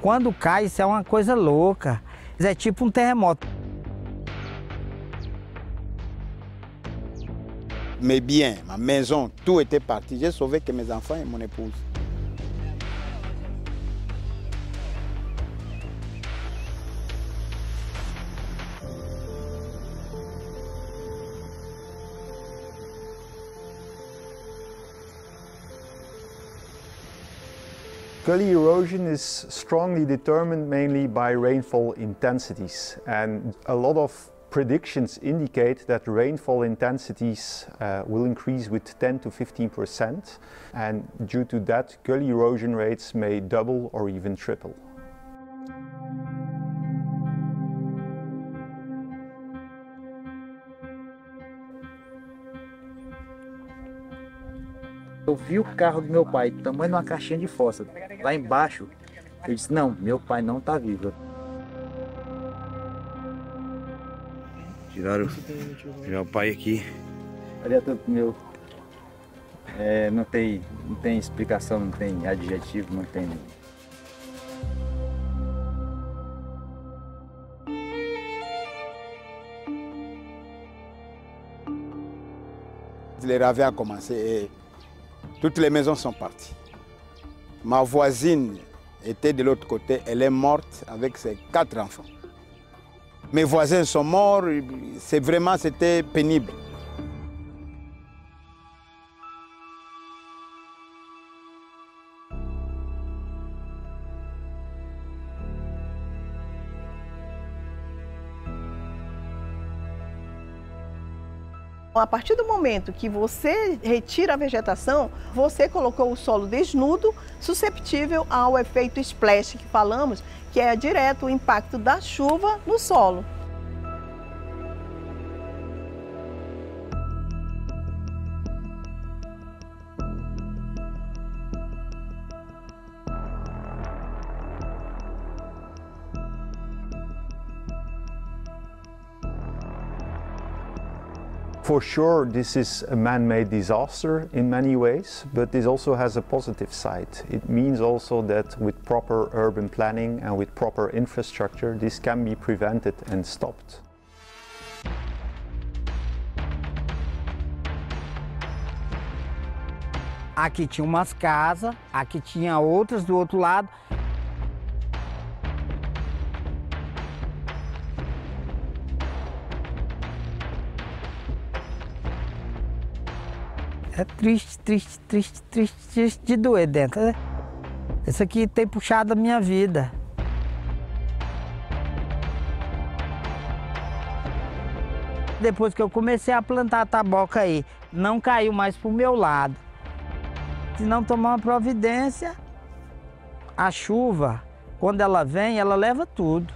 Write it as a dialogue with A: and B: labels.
A: Quando cai, isso é uma coisa louca. É tipo um terremoto.
B: Mes biens, ma maison, tout était parti. J'ai sauvé que mes enfants et mon épouse.
C: Gully erosion is strongly determined mainly by rainfall intensities and a lot of predictions indicate that rainfall intensities uh, will increase with 10 to 15 percent and due to that gully erosion rates may double or even triple.
D: Eu vi o carro do meu pai, tamanho de uma caixinha de fósforo, lá embaixo. Eu disse, não, meu pai não está vivo.
E: Tiraram, tiraram o pai aqui.
D: Ali é tudo meu. É, não, tem, não tem explicação, não tem adjetivo, não tem.
B: Les ravins a commencé et toutes les maisons sont parties. Ma voisine était de l'autre côté, elle est morte avec ses quatre enfants. Mes voisins sont morts, c'est vraiment, c'était pénible.
F: A partir do momento que você retira a vegetação, você colocou o solo desnudo, susceptível ao efeito splash que falamos, que é direto o impacto da chuva no solo.
C: For sure, this is a man-made disaster in many ways, but this also has a positive side. It means also that with proper urban planning and with proper infrastructure, this can be prevented and stopped.
A: Aqui tinha umas casas, aqui tinha outras do outro lado. É triste, triste, triste, triste, triste de doer dentro. né? Isso aqui tem puxado a minha vida. Depois que eu comecei a plantar taboca aí, não caiu mais pro meu lado. Se não tomar uma providência, a chuva, quando ela vem, ela leva tudo.